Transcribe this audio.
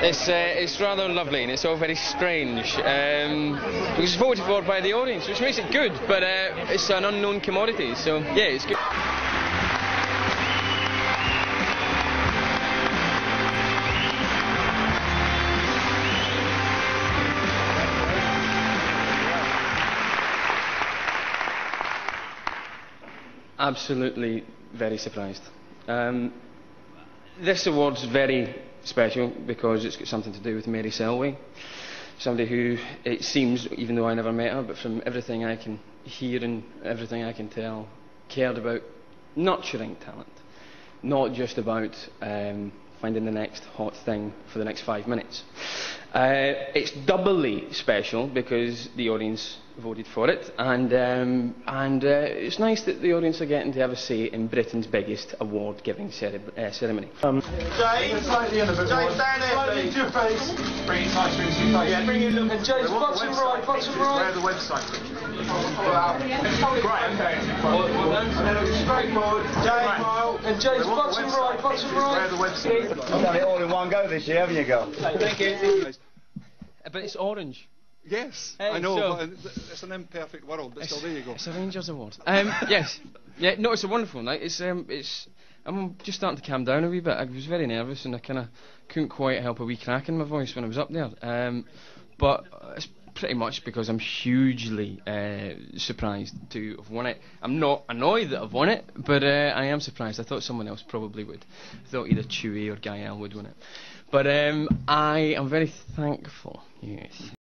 It's uh, it's rather lovely and it's all very strange. Um, voted for by the audience, which makes it good, but uh, it's an unknown commodity, so yeah, it's good. Absolutely very surprised. Um, this award's very special because it's got something to do with Mary Selway, somebody who it seems, even though I never met her, but from everything I can hear and everything I can tell, cared about nurturing talent, not just about um, finding the next hot thing for the next five minutes. Uh, it's doubly special because the audience voted for it, and um, and uh, it's nice that the audience are getting to have a say in Britain's biggest award-giving cere- uh, ceremony. Um, James, slightly in a bit James, stand there, slightly into your face. Bring it tight, bring it to your face. Yeah, bring it. And James, bottom right, bottom right. Where the website? Graham. Straight forward. James, and James, bottom right, bottom right. Where the website? You've done it all in one go this year, haven't you, girl? Thank you. But it's orange. Yes, Hey, I know, so- but it's an imperfect world, but still, there you go. It's a Rangers award. Um, yes. Yeah. No, it's a wonderful night. It's um, it's. I'm just starting to calm down a wee bit. I was very nervous and I kind of couldn't quite help a wee crack in my voice when I was up there. Um, but uh, it's pretty much because I'm hugely uh, surprised to have won it. I'm not annoyed that I've won it, but uh, I am surprised. I thought someone else probably would. I thought either Chewy or Gael would win it. But um, I am very thankful. Yes.